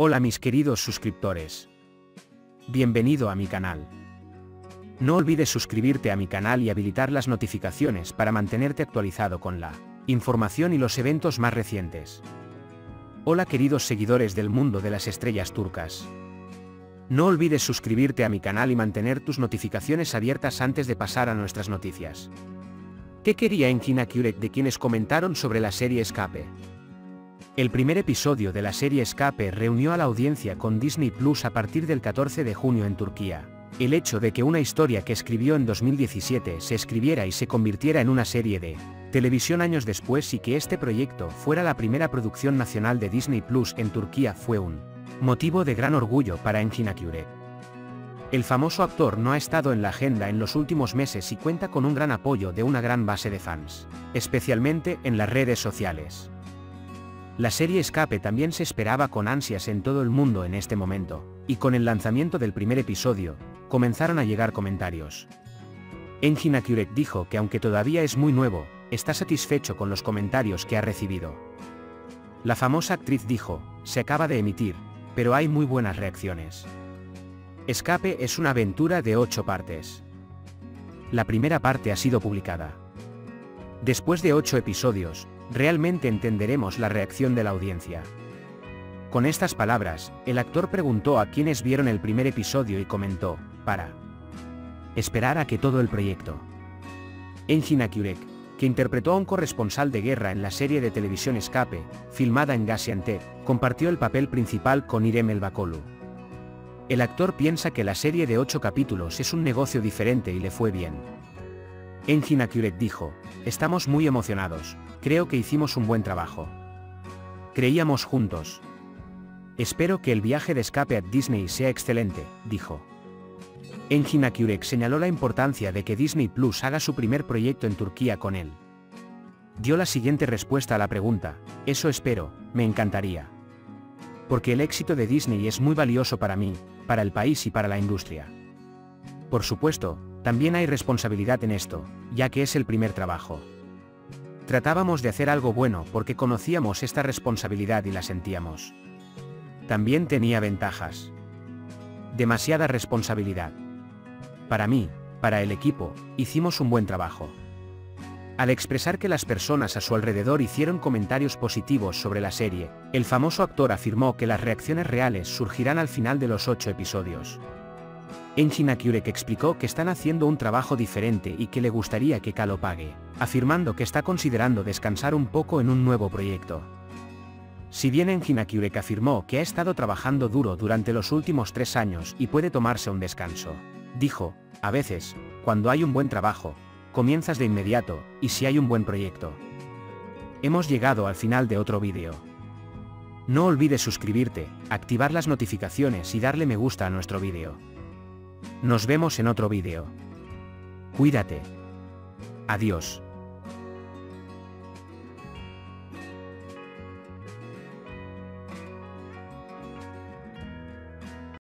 Hola mis queridos suscriptores. Bienvenido a mi canal. No olvides suscribirte a mi canal y habilitar las notificaciones para mantenerte actualizado con la información y los eventos más recientes. Hola queridos seguidores del mundo de las estrellas turcas. No olvides suscribirte a mi canal y mantener tus notificaciones abiertas antes de pasar a nuestras noticias. ¿Qué quería Engin Akurek de quienes comentaron sobre la serie Escape? El primer episodio de la serie Escape reunió a la audiencia con Disney Plus a partir del 14 de junio en Turquía. El hecho de que una historia que escribió en 2017 se escribiera y se convirtiera en una serie de televisión años después y que este proyecto fuera la primera producción nacional de Disney Plus en Turquía fue un motivo de gran orgullo para Engin Akurek. El famoso actor no ha estado en la agenda en los últimos meses y cuenta con un gran apoyo de una gran base de fans, especialmente en las redes sociales. La serie Escape también se esperaba con ansias en todo el mundo en este momento, y con el lanzamiento del primer episodio, comenzaron a llegar comentarios. Engin Akurek dijo que aunque todavía es muy nuevo, está satisfecho con los comentarios que ha recibido. La famosa actriz dijo, se acaba de emitir, pero hay muy buenas reacciones. Escape es una aventura de ocho partes. La primera parte ha sido publicada. Después de ocho episodios, realmente entenderemos la reacción de la audiencia. Con estas palabras, el actor preguntó a quienes vieron el primer episodio y comentó, para esperar a que todo el proyecto. Engin Akurek, que interpretó a un corresponsal de guerra en la serie de televisión Escape, filmada en Gaziantep, compartió el papel principal con Irem Elbakolu. El actor piensa que la serie de ocho capítulos es un negocio diferente y le fue bien. Engin Akurek dijo, estamos muy emocionados, creo que hicimos un buen trabajo. Creíamos juntos. Espero que el viaje de escape a Disney sea excelente, dijo. Engin Akurek señaló la importancia de que Disney Plus haga su primer proyecto en Turquía con él. Dio la siguiente respuesta a la pregunta, eso espero, me encantaría. Porque el éxito de Disney es muy valioso para mí, para el país y para la industria. Por supuesto, también hay responsabilidad en esto, ya que es el primer trabajo. Tratábamos de hacer algo bueno porque conocíamos esta responsabilidad y la sentíamos. También tenía ventajas. Demasiada responsabilidad. Para mí, para el equipo, hicimos un buen trabajo. Al expresar que las personas a su alrededor hicieron comentarios positivos sobre la serie, el famoso actor afirmó que las reacciones reales surgirán al final de los ocho episodios. Engin Akurek explicó que están haciendo un trabajo diferente y que le gustaría que Kalo pague, afirmando que está considerando descansar un poco en un nuevo proyecto. Si bien Engin Akurek afirmó que ha estado trabajando duro durante los últimos tres años y puede tomarse un descanso, dijo, a veces, cuando hay un buen trabajo, comienzas de inmediato, y si hay un buen proyecto. Hemos llegado al final de otro vídeo. No olvides suscribirte, activar las notificaciones y darle me gusta a nuestro vídeo. Nos vemos en otro vídeo. Cuídate. Adiós.